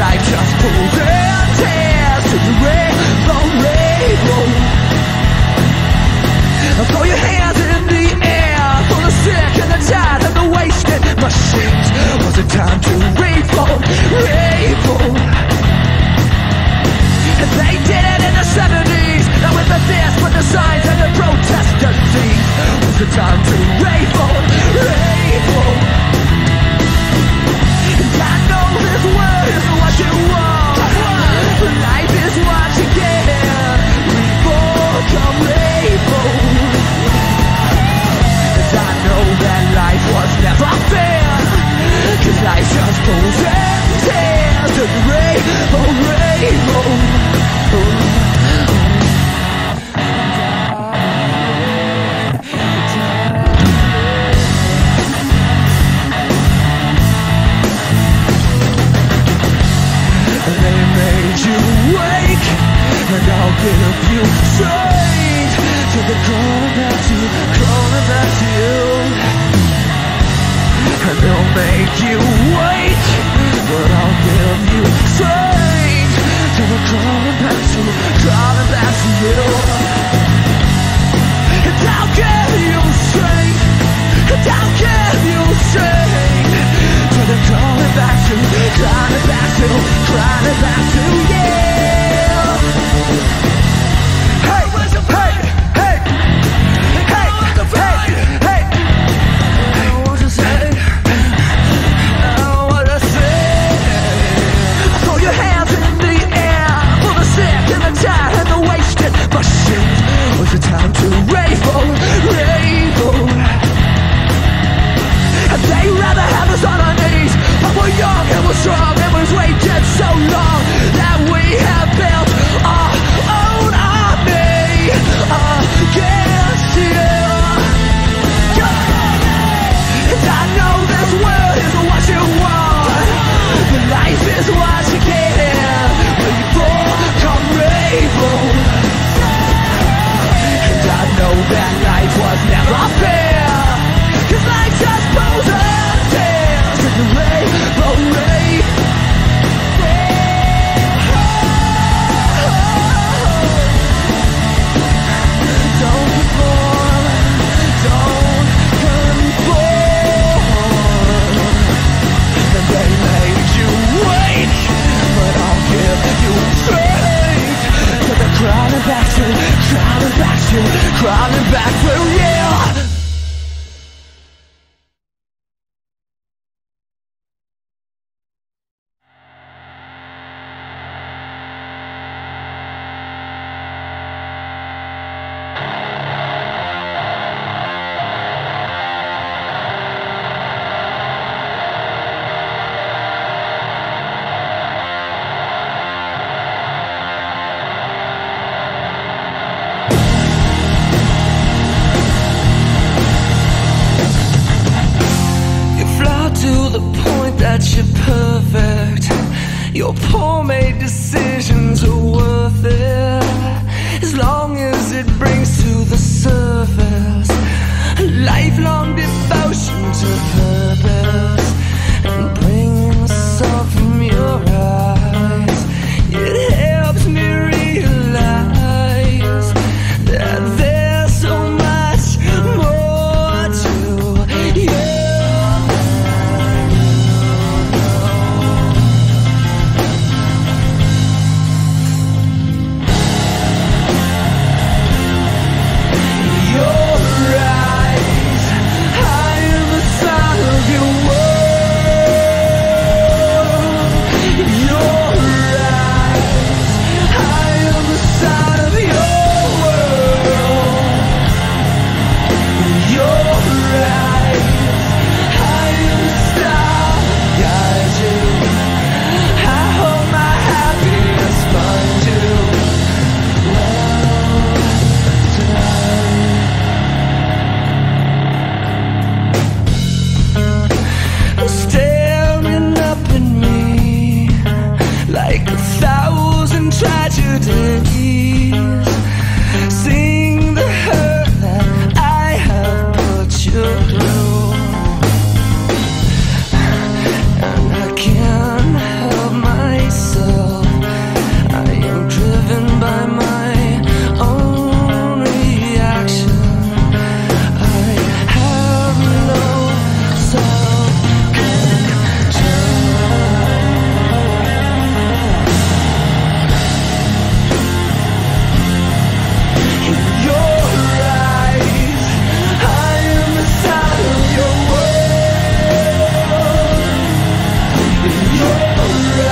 I just pulled their the red. Throw your hands in the air for the sick and the and the wasted machines. Was it time to? And they did it in the 70s, now with the with the signs and the protest. Was it time to you homemade decisions are worth it as long as it brings to the surface a lifelong devotion to purpose. Oh,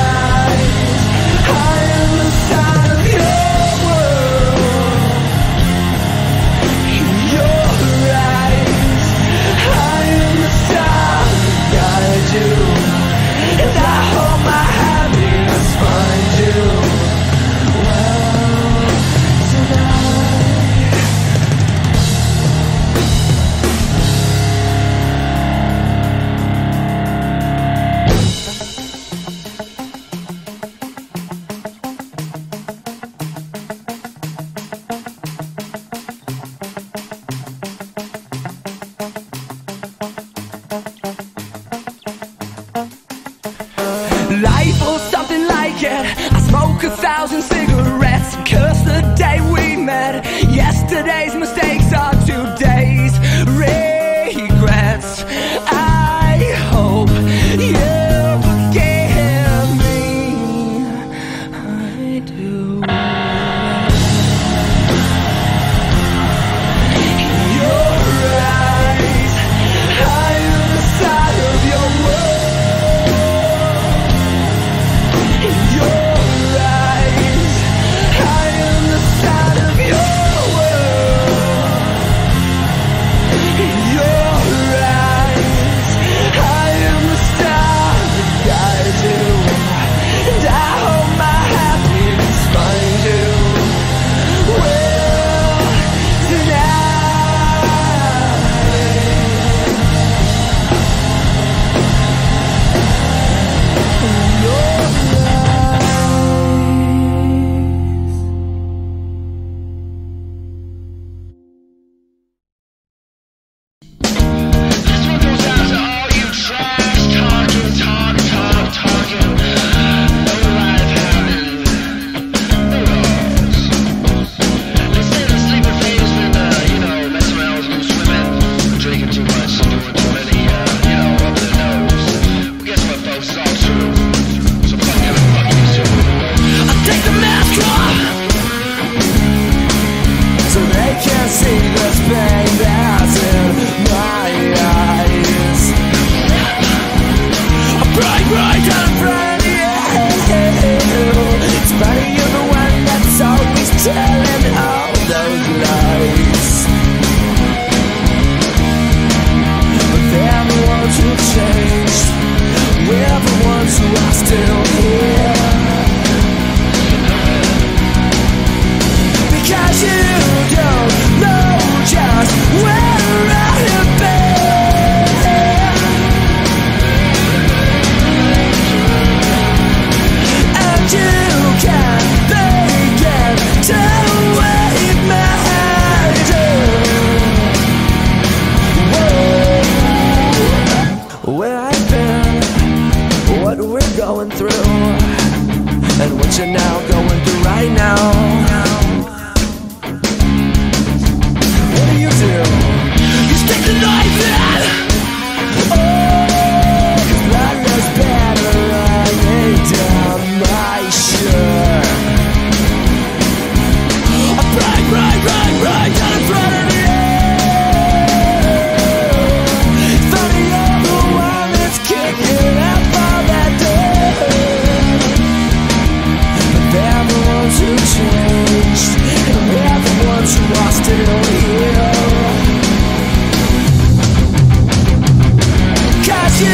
you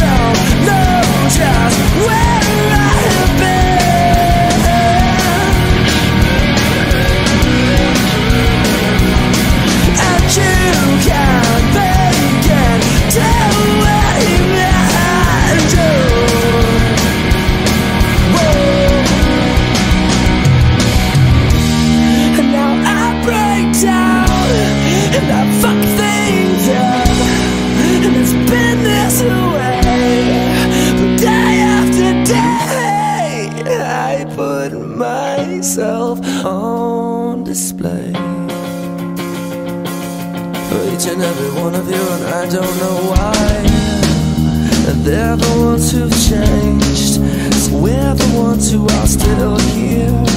don't know just where don't know why. They're the ones who've changed. So we're the ones who are still here.